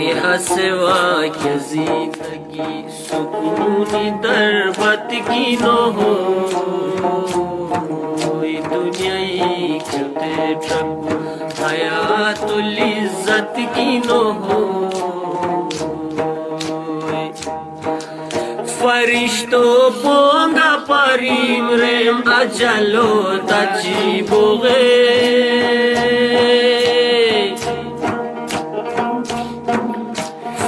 हसवा क्या जिंदगी सुकून दरबत की न हो दुनिया करते ट्रक हयातुल इज्जत की न हो फरिश्तो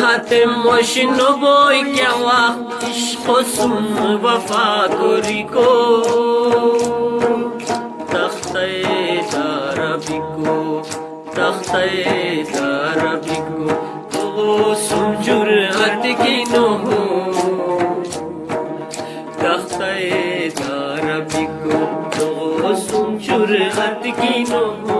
হাতে মশিন বই কেওয়া হসুন বফা করি কো তখতে তারা বিকো তখতে তারা বিকো তো সুজুর হাত কি নহো তখতে তারা বিকো তো সুজুর হাত কি নহো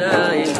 नया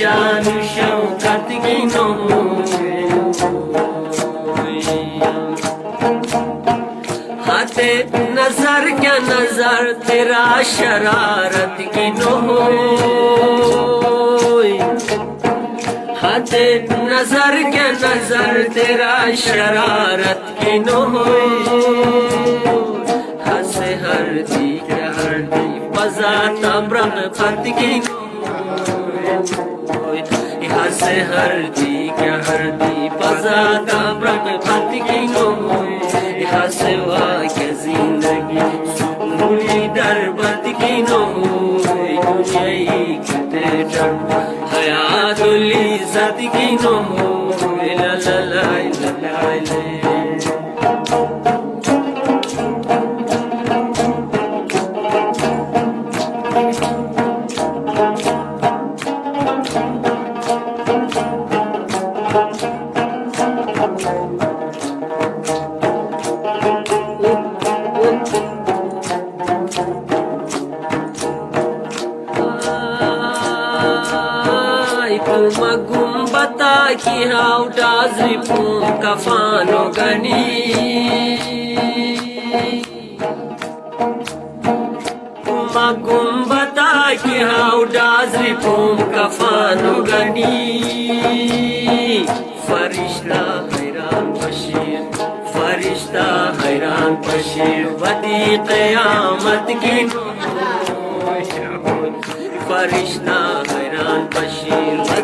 Shanusham Kartikinam Hate nazar kya nazar tera shararat ki no Hate nazar kya nazar tera shararat ki no Hase har di ke har di baza की हंसे हर जी क्या हर दी पजादा ब्रह्म पति की यहाँ से वा के ज़िंदगी, सुकूनी दरबत की नो यही कते डर हयातुली इज़्ज़त की नो ला ला ला ला ला। Ki haudazri pum kafano gani magumbata ki haudazri pum kafano gani farishta hayran bashir farishta hayran bashir wadi qiyamat ki फरिश्ता हैरान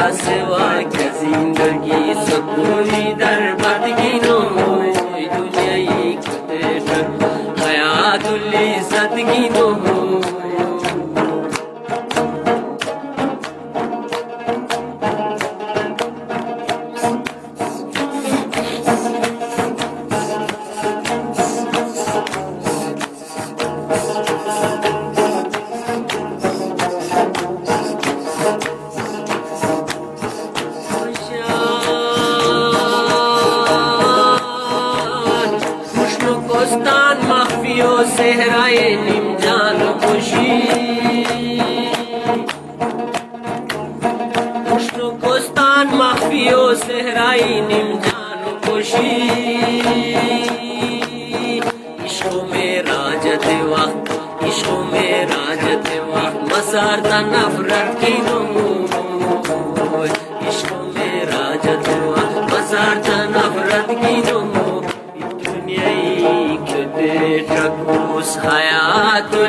हसवा के जिंदगी सुकूनी दरबत की नो दुनिया कते हयातुल इज्जत की नो सेहराए निमजान खुशी। कोस्तान मखफियो सेहराई निमजान खुशी। इश्को में राजत वक्त इश्को में राजत वक्त मसार नफरत की नो